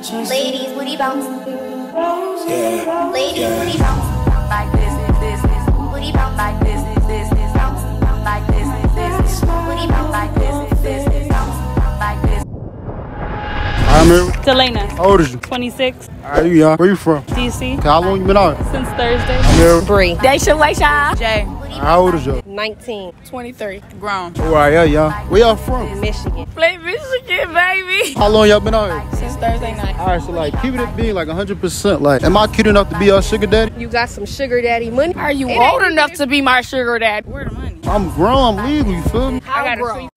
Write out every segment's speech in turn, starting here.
Ladies, booty bounce. Yeah, Ladies, yeah. booty bounce. Like this, this, this. Booty bounce like this, this, this. Bounce like this, this, this. Booty bounce like this, this, this. Bounce like this. I remember. Delana, How old is you? 26, Are you young? Where you from? DC, How long you been out? since Thursday. Remember. Bree. Daisha Laysha. Jay. How old is you? 19. 23. Grown. Oh, right, yeah, young. Where y'all from? Michigan. Play Michigan, baby. How long y'all been out here? Since Thursday night. All right, so like, keep it being like 100%. Like, am I cute enough to be your sugar daddy? You got some sugar daddy money? Are you old enough to be my sugar daddy? Where the money? I'm grown, I'm legal, you feel me? I gotta see.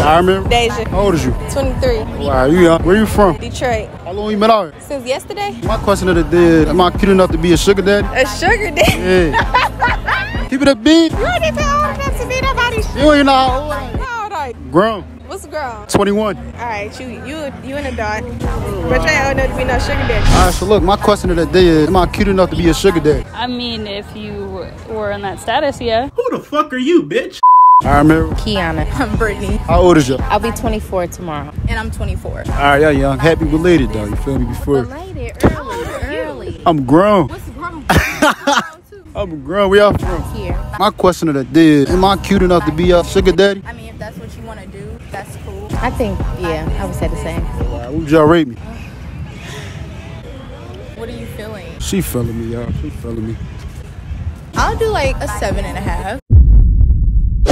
I remember. Deja. How old is you? 23. All right, you young. Where you from? Detroit. How long you been out here? Since yesterday? My question of the day is, am I cute enough to be a sugar daddy? A sugar daddy? Yeah. keep it a beat. You ain't even old enough to be nobody's sugar You ain't know how old I. How old are you? Grown. What's the girl? 21. Alright, you you you an adult. But you ain't old enough to be no sugar daddy. All right, so look, my question of the day is, am I cute enough to be a sugar daddy? I mean, if you were in that status, yeah. Who the fuck are you, bitch? I remember. Kiana. I'm Brittany. How old is you? I'll be 24 tomorrow. And I'm 24. right, yeah, young. Happy belated, though. You feel me? Before. Lady, early, early. I'm grown. What's wrong? I'm grown. Where y'all from? Here. My question of the day is, am I cute enough to be your sugar daddy? I mean, if that's what you want to do, that's cool. I think, yeah, I would say the same. All right, would y'all rate me? What are you feeling? She feeling me, y'all. She feeling me. I'll do like a seven and a half.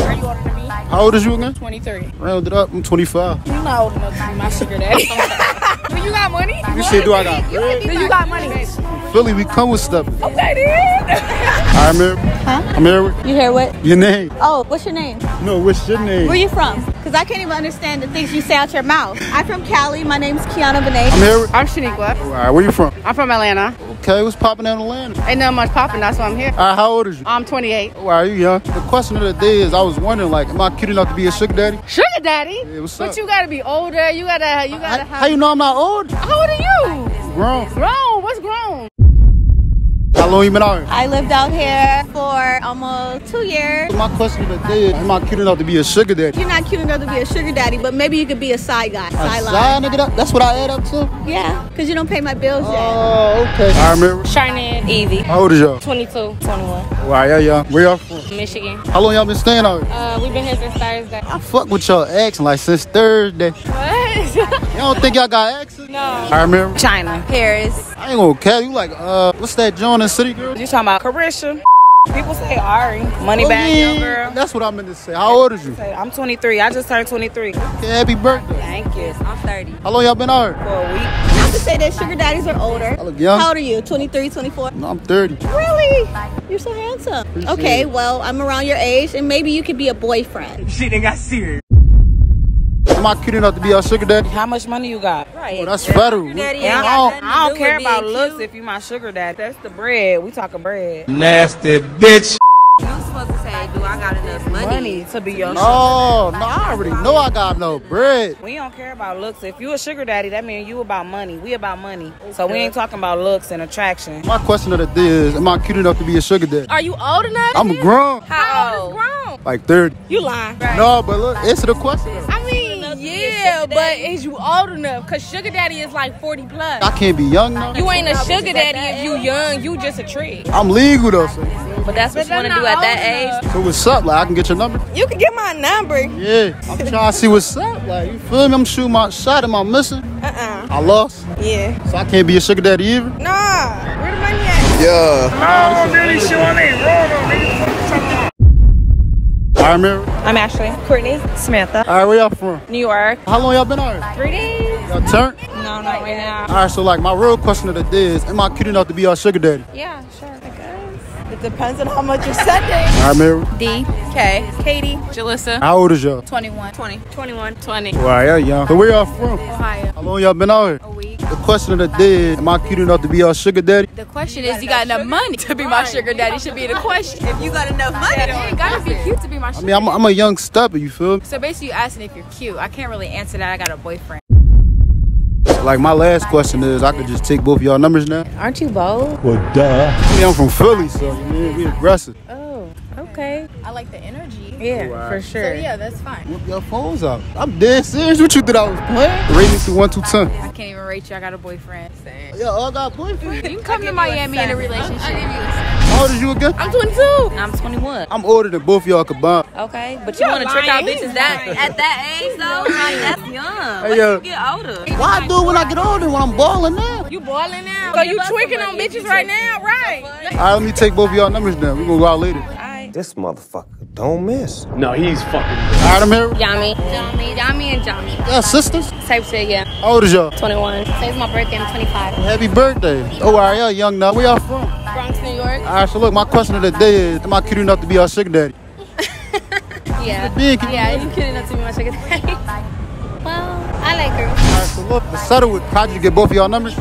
Are you older than me? How old is you again? 23. Round it up. I'm 25. You're not old enough to be my sugar daddy. but you got money? You said, do I got bread? Do you got money? Philly, we come with stuff. Okay, then. I remember. Huh? I'm here. You hear what? Your name? Oh, what's your name? No, what's your name? Where you from? Because I can't even understand the things you say out your mouth. I'm from Cali. My name's Kiana Benet. I'm here. I'm Shaniqua. All right, where you from? I'm from Atlanta. Okay, what's popping in Atlanta? All Ain't nothing much popping, that's why I'm here. right, how old is you? I'm 28. Why are you young? The question of the day is, I was wondering, like, am I cute enough to be a sugar daddy? Sugar daddy? Yeah, what's but up? you gotta be older. You gotta, you How, gotta how have. you know I'm not old? How old are you? Grown. Grown. What's grown? How long you been out here? I lived out here for almost two years. My question of the day is, am I cute enough to be a sugar daddy? You're not cute enough to be a sugar daddy, but maybe you could be a side guy. A Sideline. side nigga? That's what I add up to? Yeah, because you don't pay my bills yet. Oh, okay. I remember. Sharnan. Evie. How old is y'all? 22. 21. Why, yeah, yeah. Where y'all from? Michigan. How long y'all been staying out here? Uh, we've been here since Thursday. I fuck with y'all ex like since Thursday. What? Y'all don't think y'all got exes? no. I remember. China. Paris. I ain't gonna care. You like, uh, what's that joint in City Girl? You talking about Caresha? People say Ari. Money Oh, bag, yeah. young girl. That's what I meant to say. How old is you? I'm 23. I just turned 23. Okay, happy birthday. Thank you. I'm 30 How long y'all been out for a week. I would say that sugar daddies are older. I look young. How old are you? 23, 24? No, I'm 30. Really? You're so handsome. Appreciate Okay, it. well, I'm around your age, and maybe you could be a boyfriend. Shit, they got serious. Am I cute enough to be your sugar daddy? How much money you got? Right. Oh, that's federal. I don't, I don't care about looks if you my sugar daddy. That's the bread. We talking bread. Nasty bitch. You supposed to say, do I got enough money, to be your Oh, no, I already know I got no bread. We don't care about looks. If you a sugar daddy, that means you about money. We about money. So we ain't talking about looks and attraction. My question of the day is, am I cute enough to be a sugar daddy? Are you old enough? I'm grown, How old is grown? like 30. You lying. No, but look, answer the question. I mean, yeah, but is you old enough? Cause sugar daddy is like 40 plus. I can't be young now. You ain't a sugar daddy if you young. You just a trick. I'm legal though, so, But that's what you want to do at that age. so what's up? Like, I can get your number? You can get my number. Yeah, I'm trying to see what's up. Like, you feel me? I'm shooting my shot. Am I missing? Uh-uh. I lost, Yeah. so I can't be a sugar daddy either. Nah. Where the money at? Yeah. I remember. I'm Ashley. Courtney. Samantha. All right, where y'all from? New York. How long y'all been out here? Three days. Y'all turned? No, not right now. All right, so like my real question of the day is, am I cute enough to be your sugar daddy? Yeah, sure. I guess. It depends on how much you're sending. All right, Mary. D. K. Katie. Jalissa. How old is y'all? 21. 20. 21. 20. Wow, yeah, young. So where y'all from? Ohio. How long y'all been out here? A week. The question of the day is, am I cute enough to be your sugar daddy? The question is, you got enough money to be my sugar daddy? Should be the question. If you got enough money, you ain't gotta be cute to be my I mean, I'm, I'm a young stepper, you feel me? So basically, you asking if you're cute. I can't really answer that. I got a boyfriend. Like my last question is, I could just take both of y'all numbers now. Aren't you bold? Well, duh. I mean, I'm from Philly, so you know, we aggressive. Oh, okay. I like the energy. Yeah, for sure. So yeah, that's fine. Whip your phones out. I'm dead serious. What you thought I was playing? Rate me to one to ten. I can't even rate you. I got a boyfriend. Yeah, oh, all got boyfriend. You can come to Miami in a relationship. How old is you again? I'm 22. I'm 21. I'm older than both y'all combined. Okay, but you want to trick out bitches that at that age though? Like that's young. Hey, yo. you get older. Why I do it when I get older? When I'm balling now. You balling now? So you tricking on bitches right now, right? All right, let me take both of y'all numbers down. We gonna go out later. All This motherfucker don't miss. No, he's fucking. right, I'm here. Yami. Yami. Yami and Johnny. Yeah, sisters. Type shit, yeah. How old is y'all? 21. Today's my birthday. I'm 25. Happy birthday. Oh, all right, y'all young now. Where y'all from? Bronx, New York. All right, so look, my question of the day is, am I cute enough to be your sugar daddy? Yeah. Big. Yeah, you kidding enough to be my sugar daddy. well, I like her. All right, so look, to settle with, how'd you get both of y'all numbers?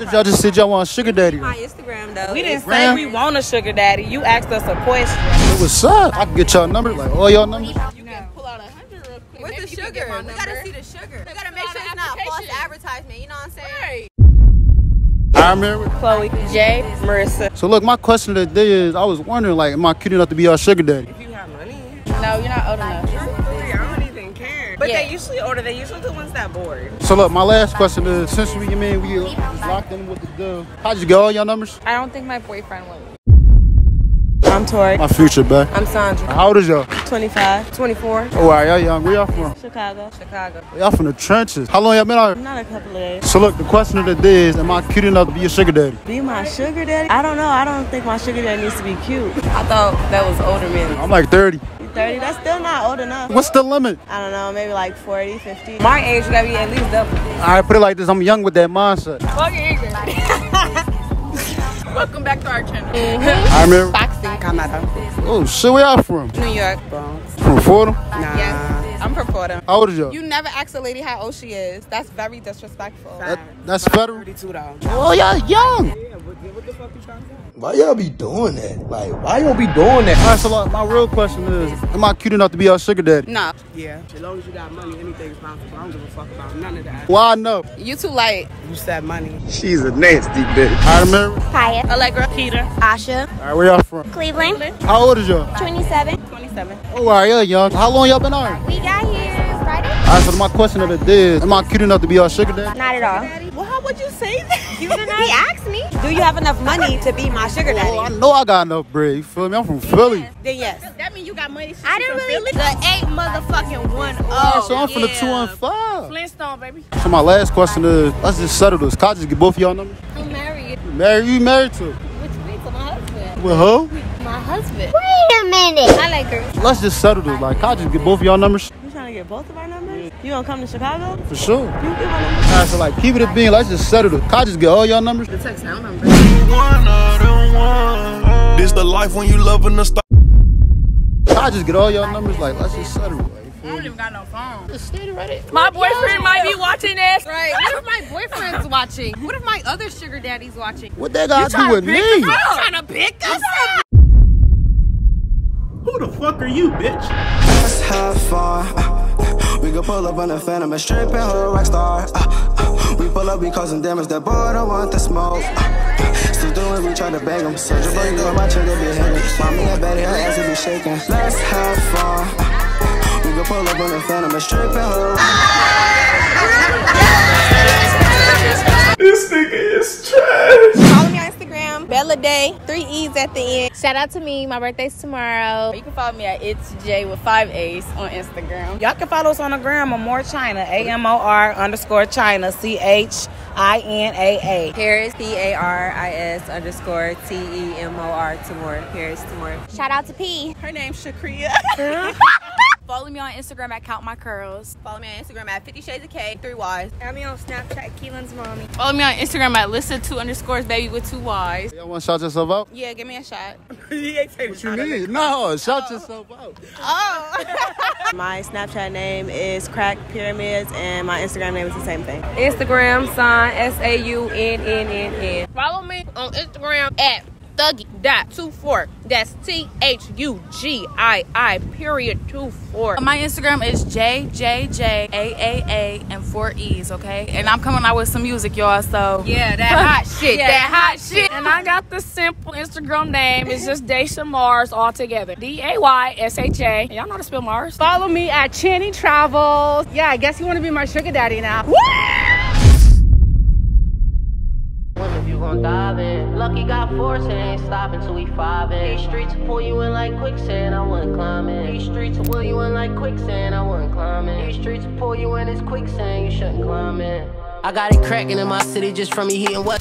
Nah. I thought y'all just said y'all want a sugar daddy. My Instagram though. We didn't say we want a sugar daddy. You asked us a question. It was up? I can get y'all numbers, like all y'all numbers. Where's the sugar? We gotta see the sugar. We gotta make sure it's not false advertisement. You know what I'm saying? I'm here. with- Chloe, Jay, Marissa. So look, my question of the is, I was wondering, like, am I cute enough to be your sugar daddy? If you have money. No, you're not old enough. But Yeah. they usually order. They usually the ones that bored. So look, my last question is, since we, you mean, we locked in with the deal, how'd you get all your numbers? I don't think my boyfriend will. I'm Tori. My future, babe. I'm Sandra. How old is y'all? 25, 24. Oh, right, y'all young. Where y'all from? Chicago. Chicago. Y'all from the trenches. How long y'all been out here? Not a couple of days. So look, the question of the day is, am I cute enough to be your sugar daddy? Be my sugar daddy? I don't know. I don't think my sugar daddy needs to be cute. I thought that was older men. I'm like 30. 30, that's still not old enough. What's the limit? I don't know, maybe like 40, 50. My age gotta be at least double. Right, put it like this. I'm young with that mindset. Welcome back to our channel. Mm-hmm. I'm remember. Foxy. Canada. Oh, shit, where y'all from? New York. From Fordham? Nah. Yes. I'm from Florida. How old is y'all? You never ask a lady how old she is. That's very disrespectful. That, that's federal? 32 though. Oh, y'all young. Why y'all be doing that? Like, why y'all be doing that? All right, so like, my real question is, am I cute enough to be your sugar daddy? No. Yeah, as long as you got money, anything's possible. I don't give a fuck about none of that. Why no? You too light. You said money. She's a nasty bitch. I remember. Kaya. Allegra. Peter. Asha. All right, where y'all from? Cleveland. How old is y'all? 27. 27. Oh, all right, y'all young. How long y'all been on? We got here Friday. All right, so my question of the day is, am I cute enough to be your sugar daddy? Not at all. Well, how would you say that? You didn't he asked me. Do you have enough money to be my sugar Oh, I know I got enough bread. You feel me? I'm from Philly. Then yes. That means you got money. I didn't really. The eight motherfucking one. All right, oh, so I'm from the two and five. Flintstone, baby. So my last question is, let's just settle this. Can I just get both of y'all numbers? I'm married. You married? You married to? Which means my husband. With who? My husband. Wait a minute. I like her. Let's just settle this. Like, can I just get both of y'all numbers? You trying to get both of our numbers? You gonna come to Chicago? For sure. You get my number. All right, so like, keep it a being. Let's just settle this. Can I just get all y'all numbers? One of them one. This the life when you loving the star. Can I just get all y'all numbers? Like, let's just settle it. I don't even got no phone. Just stay right it. My boyfriend might be watching this. Right. What if my boyfriend's watching? What if my other sugar daddy's watching? What that got to do with me? trying to pick us up. Who the fuck are you, bitch? Let's have fun. Uh, we can pull up on a phantom and strip and her rock star. Uh, uh, we pull up, we causing damage. That boy don't want the smoke. Uh, still doing, we try to bang him. Soldier boy, you know my trigger be hitting. Mommy, I bet her ass will be shaking. Let's have fun. Uh, we can pull up on a phantom and strip and her This nigga is trash. Bella Day, three E's at the end. Shout out to me. My birthday's tomorrow. You can follow me at It's J with five A's on Instagram. Y'all can follow us on the gram, Amor China, A M O R underscore China, C H I N A A. Paris, P A R I S underscore T E M O R Timor. Paris Timor. Shout out to P. Her name's Shakria. Follow me on Instagram at Count My Curls. Follow me on Instagram at Fifty Shades of K, three Y's. Add me on Snapchat, Keelan's mommy. Follow me on Instagram at Lissa two underscores baby with two Y's. Y'all want to shout yourself out? Yeah, give me a shot. What you mean? No, shout oh. yourself out. Oh. my Snapchat name is Crack Pyramids, and my Instagram name is the same thing. Instagram sign S A U N N N N. Follow me on Instagram at Thuggy dot two four. That's T H U G I I period two four. My Instagram is JJJAAA and four E's, okay? And I'm coming out with some music, y'all. So yeah, that hot shit. Yeah, that hot shit. And I got the simple Instagram name. It's just Daysha Mars all together. D A Y S H A. Y'all know how to spell Mars. Follow me at Channy Travels. Yeah, I guess you want to be my sugar daddy now. Woo! Gon' dive in. Lucky got force, it ain't stopping till we five in. These streets pull you in like quicksand, I wouldn't climb in. These streets will pull you in like quicksand, I wouldn't climb in. These streets will pull you in as quicksand, you shouldn't climb in. I got it cracking in my city just from me hitting what